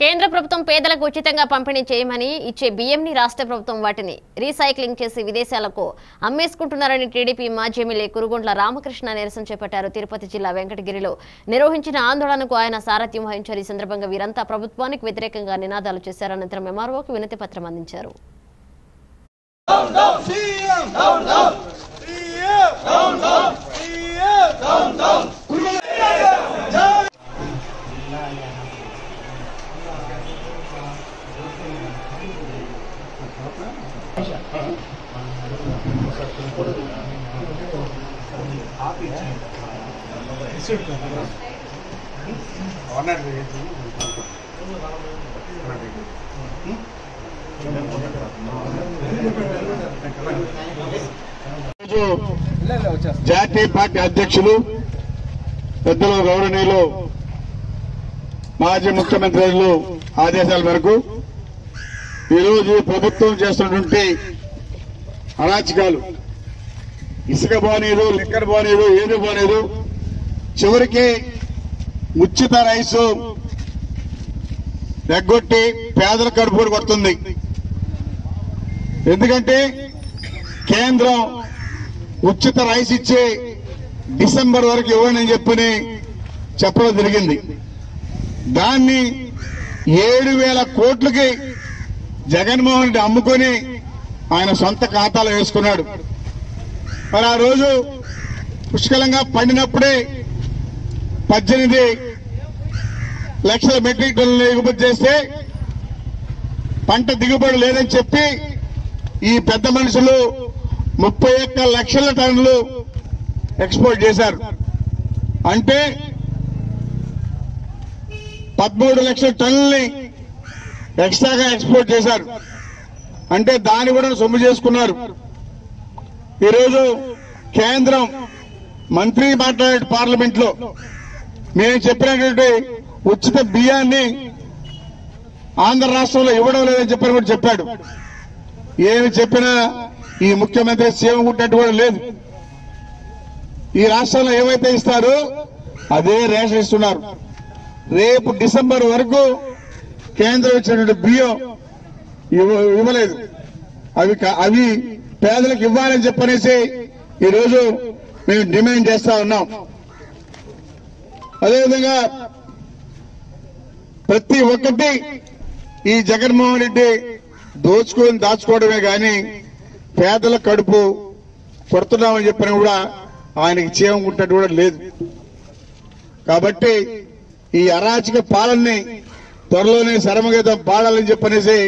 కేంద్ర ప్రభుత్వం పేదలకు ఉచితంగా పంపిణీ చేయమని ఇచ్చే బియ్యంని రాష్ట్ర ప్రభుత్వం వాటిని రీసైక్లింగ్ చేసి విదేశాలకు అమ్మేసుకుంటున్నారని టీడీపీ మాజీ ఎమ్మెల్యే కురుగొండ్ల రామకృష్ణ నిరసన చేపట్టారు. తిరుపతి జిల్లా వెంకటగిరిలో నిర్వహించిన ఆందోళనకు ఆయన సారథ్యం వహించారు. ఈ సందర్భంగా వీరంతా ప్రభుత్వానికి వ్యతిరేకంగా నినాదాలు చేశారు. అనంతరం ఎంఆర్ఓకి వినతి పత్రం అందించారు. జాతీయ పార్టీ అధ్యక్షులు పెద్దలు గౌరవనీయులు మాజీ ముఖ్యమంత్రి ఆదేశాల మేరకు ఈరోజు ప్రభుత్వం చేస్తున్నటువంటి అరాచకాలు. ఇసుక బానేదు లిక్కర్ బానేదు ఏది బానేదు చివరికి ఉచిత రైసు ఎగ్గొట్టి పేదల కడుపులు కొడుతుంది ఎందుకంటే కేంద్రం ఉచిత రైస్ ఇచ్చే డిసెంబర్ వరకు ఇవ్వండి అని చెప్పని చెప్పడం జరిగింది. దాన్ని ఏడు వేల కోట్లకి జగన్మోహన్ రెడ్డి అమ్ముకొని ఆయన సొంత ఖాతాలో వేసుకున్నాడు. మరి ఆ రోజు పుష్కలంగా పండినప్పుడే పద్దెనిమిది లక్షల మెట్రిక్ టన్నులు ఎగుమతి చేస్తే పంట దిగుబడి లేదని చెప్పి ఈ పెద్ద మనుషులు ముప్పై ఒక్క లక్షల టన్నులు ఎక్స్పోర్ట్ చేశారు. అంటే పదమూడు లక్షల టన్నుల్ని ఎక్స్ట్రాగా ఎక్స్పోర్ట్ చేశారు. అంటే దాన్ని కూడా సొమ్ము చేసుకున్నారు. ఈరోజు కేంద్రం మంత్రి మాట్లాడే పార్లమెంట్లో మేము చెప్పినటువంటి ఉచిత బియ్యాన్ని ఆంధ్ర రాష్ట్రంలో ఇవ్వడం లేదని చెప్పని కూడా చెప్పాడు. ఏమి చెప్పినా ఈ ముఖ్యమంత్రి సీఎం కుట్టినట్టు కూడా లేదు. ఈ రాష్ట్రంలో ఏమైతే ఇస్తారో అదే రేషన్ ఇస్తున్నారు. రేపు డిసెంబర్ వరకు కేంద్రం ఇచ్చినటువంటి బియ్యం ఇవ్వలేదు. అవి అవి పేదలకు ఇవ్వాలని చెప్పనేసి ఈరోజు మేము డిమాండ్ చేస్తా ఉన్నాం. అదేవిధంగా ప్రతి ఒక్కటి ఈ జగన్మోహన్ రెడ్డి దోచుకొని దాచుకోవడమే కానీ పేదల కడుపు కొడుతున్నామని చెప్పిన కూడా ఆయనకి చేయకుంటున్నట్టు కూడా లేదు. కాబట్టి ఈ అరాచక పాలనని త్వరలోనే శరమగీతం పాడాలని చెప్పనేసి